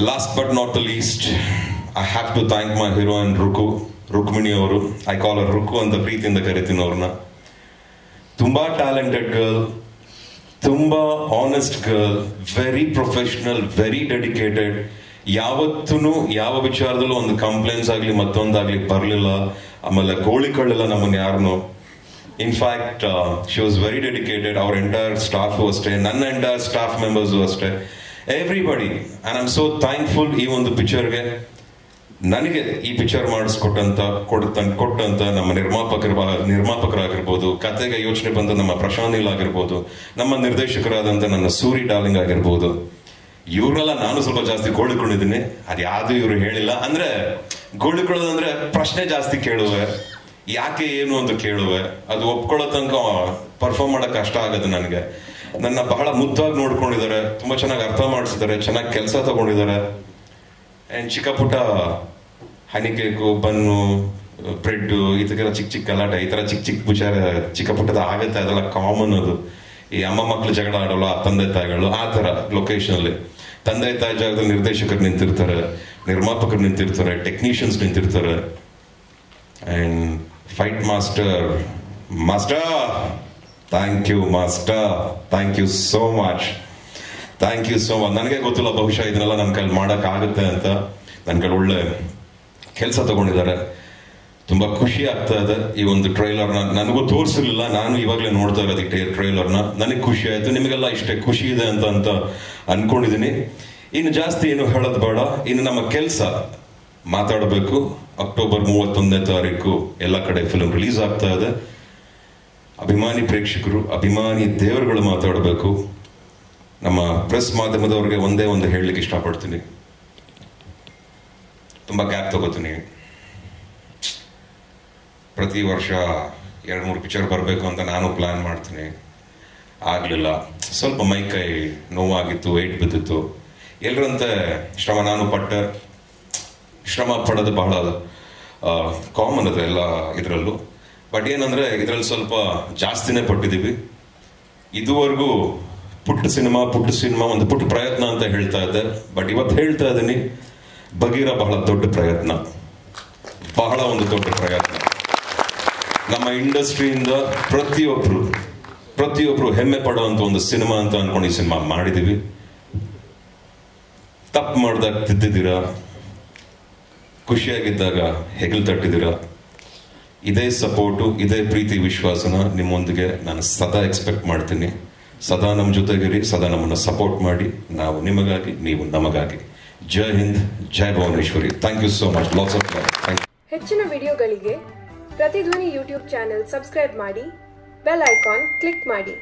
Last but not the least I have to thank my heroine Ruku Rukmini ಅವರು. I call hour ರುಕು ಅಂತ ಪ್ರೀತಿಯಿಂದ ಕರಿತೀನಿ ಅವ್ರನ್ನ. ತುಂಬಾ ಟ್ಯಾಲೆಂಟೆಡ್ ಗರ್ಲ್ ತುಂಬಾ honest girl very professional very dedicated ಯಾವತ್ತೂ ಯಾವ ವಿಚಾರದಲ್ಲೂ ಒಂದು ಕಂಪ್ಲೇಂಟ್ಸ್ ಆಗಲಿ, ಮತ್ತೊಂದಾಗಲಿ ಬರಲಿಲ್ಲ. ಆಮೇಲೆ ಗೋಳಿ ಕಳ್ಳಿಲ್ಲ ನಮ್ಮನ್ನು ಯಾರನ್ನು in fact she was very dedicated ಅವ್ರ ಎಂಟೈರ್ ಸ್ಟಾಫು ಅಷ್ಟೇ ನನ್ನ ಎಂಟೈರ್ ಸ್ಟಾಫ್ ಮೆಂಬರ್ಸು ಅಷ್ಟೇ everybody and I'm so thankful ಈ ಒಂದು ಪಿಕ್ಚರ್ಗೆ ನನಗೆ ಈ ಪಿಕ್ಚರ್ ಮಾಡಿಸ್ಕೊಟ್ಟಂತ, ಕೊಡ್ತ, ಕೊಟ್ಟಂತ ನಮ್ಮ ನಿರ್ಮಾಪಕರ, ನಿರ್ಮಾಪಕರಾಗಿರ್ಬೋದು, ಕತೆಗೆ ಯೋಚನೆ ಬಂದ ನಮ್ಮ ಪ್ರಶಾಂತ್ ನೀಲ್ ಆಗಿರ್ಬೋದು, ನಮ್ಮ ನಿರ್ದೇಶಕರಾದಂತ ನನ್ನ ಸೂರಿ ಡಾರ್ಲಿಂಗ್ ಆಗಿರ್ಬೋದು. ಇವರೆಲ್ಲ ನಾನು ಸ್ವಲ್ಪ ಜಾಸ್ತಿ ಗೋಳಿಕೊಂಡಿದ್ದೀನಿ ಅದ್ಯಾವುದು ಇವರು ಹೇಳಿಲ್ಲ. ಅಂದ್ರೆ ಗೋಳಿಕೊಳ್ಳೋದಂದ್ರೆ ಪ್ರಶ್ನೆ ಜಾಸ್ತಿ ಕೇಳುವೆ. ಯಾಕೆ ಏನು ಅಂತ ಕೇಳುವೆ, ಅದು ಒಪ್ಕೊಳ್ಳೋ ತನಕ ಪರ್ಫಾರ್ಮ್ ಮಾಡಕ್ ಕಷ್ಟ ಆಗೋದು ನನಗೆ. ನನ್ನ ಬಹಳ ಮುದ್ದಾಗಿ ನೋಡ್ಕೊಂಡಿದ್ದಾರೆ, ತುಂಬಾ ಚೆನ್ನಾಗಿ ಅರ್ಥ ಮಾಡಿಸಿದ್ದಾರೆ, ಚೆನ್ನಾಗಿ ಕೆಲಸ ತಗೊಂಡಿದ್ದಾರೆ. ಅಂಡ್ ಚಿಕ್ಕ ಪುಟ್ಟ ಹನಿ ಕೇಕು ಬನ್ನು ಈ ಥರ ಚಿಕ್ಕ ಚಿಕ್ಕ ಗಲಾಟೆ, ಈ ಥರ ಚಿಕ್ಕ ಚಿಕ್ಕ ವಿಚಾರ ಚಿಕ್ಕ ಪುಟ್ಟದ ಆಗುತ್ತೆ, ಅದೆಲ್ಲ ಕಾಮನ್ ಅದು. ಈ ಅಮ್ಮ ಮಕ್ಕಳು ಜಗಳ ಆಡೋಲ್ಲ, ತಂದೆ ತಾಯಿಗಳು, ಆ ತರ ಲೊಕೇಶನ್ ಅಲ್ಲಿ. ತಂದೆ ತಾಯಿ ಜಾಗದಲ್ಲಿ ನಿರ್ದೇಶಕರು ನಿಂತಿರ್ತಾರೆ, ನಿರ್ಮಾಪಕರು ನಿಂತಿರ್ತಾರೆ technicians ನಿಂತಿರ್ತಾರೆ. And fight master master thank you master thank you so much thank you so much ನನಗೆ ಗೊತ್ತಿಲ್ಲ, ಬಹುಶಃ ಇದನ್ನೆಲ್ಲ ನನ್ನ ಕೈಲಿ ಮಾಡಕ್ ಆಗುತ್ತೆ ಅಂತ. ನನ್ನ ಕೈಲಿ ಒಳ್ಳೆ ಕೆಲಸ ತಗೊಂಡಿದ್ದಾರೆ. ತುಂಬಾ ಖುಷಿ ಆಗ್ತಾ ಇದೆ ಈ ಒಂದು ಟ್ರೈಲರ್ನ. ನನಗೂ ತೋರಿಸಿರ್ಲಿಲ್ಲ, ನಾನು ಇವಾಗಲೇ ನೋಡ್ತಾ ಇರೋದಕ್ಕೆ ಟ್ರೈಲರ್ನ. ನನಗೆ ಖುಷಿ ಆಯ್ತು. ನಿಮಗೆಲ್ಲ ಇಷ್ಟೇ ಖುಷಿ ಇದೆ ಅಂತ ಅಂತ ಅನ್ಕೊಂಡಿದ್ದೀನಿ. ಇನ್ನು ಜಾಸ್ತಿ ಏನು ಹೇಳೋದು ಬೇಡ. ಇನ್ನು ನಮ್ಮ ಕೆಲಸ. ಮಾತಾಡಬೇಕು. ಅಕ್ಟೋಬರ್ ಮೂವತ್ತೊಂದನೇ ತಾರೀಕು ಎಲ್ಲ ಕಡೆ ಫಿಲ್ಮ್ ರಿಲೀಸ್ ಆಗ್ತಾ ಇದೆ. ಅಭಿಮಾನಿ ಪ್ರೇಕ್ಷಕರು, ಅಭಿಮಾನಿ ದೇವರುಗಳು ಮಾತಾಡಬೇಕು. ನಮ್ಮ ಪ್ರೆಸ್ ಮಾಧ್ಯಮದವ್ರಿಗೆ ಒಂದೇ ಒಂದು ಹೇಳಲಿಕ್ಕೆ ಇಷ್ಟಪಡ್ತೀನಿ. ತುಂಬ ಗ್ಯಾಪ್ ತಗೋತೀನಿ. ಪ್ರತಿ ವರ್ಷ ಎರಡು ಮೂರು ಪಿಕ್ಚರ್ ಬರಬೇಕು ಅಂತ ನಾನು ಪ್ಲಾನ್ ಮಾಡ್ತೀನಿ. ಆಗಲಿಲ್ಲ. ಸ್ವಲ್ಪ ಮೈ ಕೈ ನೋವಾಗಿತ್ತು ವೆಯ್ಟ್ ಬಿದ್ದಿತ್ತು. ಎಲ್ಲರಂತೆ ಶ್ರಮ, ನಾನು ಪಟ್ಟ. ಶ್ರಮ ಪಡೋದು ಬಹಳ ಕಾಮನ್ ಅದು ಎಲ್ಲ ಇದರಲ್ಲೂ. ಬಟ್ ಏನಂದ್ರೆ ಇದರಲ್ಲಿ ಸ್ವಲ್ಪ ಜಾಸ್ತಿನೇ ಪಟ್ಟಿದ್ದೀವಿ. ಇದುವರೆಗೂ ಪುಟ್ಟ ಸಿನಿಮಾ ಪುಟ್ಟ ಸಿನಿಮಾ ಒಂದು ಪುಟ್ಟ ಪ್ರಯತ್ನ ಅಂತ ಹೇಳ್ತಾ ಇದ್ದೆ. ಬಟ್ ಇವತ್ತು ಹೇಳ್ತಾ ಇದ್ದೀನಿ ಬಗೀರ ಬಹಳ ದೊಡ್ಡ ಪ್ರಯತ್ನ. ಬಹಳ ಒಂದು ದೊಡ್ಡ ಪ್ರಯತ್ನ. ನಮ್ಮ ಇಂಡಸ್ಟ್ರಿಯಿಂದ ಪ್ರತಿಯೊಬ್ಬರು ಪ್ರತಿಯೊಬ್ಬರು ಹೆಮ್ಮೆ ಪಡುವಂಥ ಒಂದು ಸಿನಿಮಾ ಅಂತ ಅನ್ಕೊಂಡು ಈ ಸಿನಿಮಾ ಮಾಡಿದೀವಿ ತಪ್ಪು ಮಾಡ್ದಾಗ ತಿದ್ದಿದ್ದೀರಾ? ಖುಷಿಯಾಗಿದ್ದಾಗ ಹೆಗಲು ತಟ್ಟಿದ್ದೀರಾ? ಇದೇ ಸಪೋರ್ಟು, ಇದೇ ಪ್ರೀತಿ ವಿಶ್ವಾಸನ ನಿಮ್ಮೊಂದಿಗೆ ನಾನು ಸದಾ ಎಕ್ಸ್ಪೆಕ್ಟ್ ಮಾಡ್ತೀನಿ. ಸದಾ ನಮ್ಮ ಜೊತೆಗಿರಿ, ಸದಾ ನಮ್ಮನ್ನು ಸಪೋರ್ಟ್ ಮಾಡಿ. ನಾವು ನಿಮಗಾಗಿ, ನೀವು ನಮಗಾಗಿ. Jai Hind, Jai Bhuvaneshwari. Thank you so much lots of ಹೆಚ್ಚಿನ ವಿಡಿಯೋಗಳಿಗೆ ಪ್ರತಿಧ್ವನಿ ಯೂಟ್ಯೂಬ್ ಚಾನೆಲ್ ಸಬ್ಸ್ಕ್ರೈಬ್ ಮಾಡಿ, ಬೆಲ್ ಐಕಾನ್ ಕ್ಲಿಕ್ ಮಾಡಿ.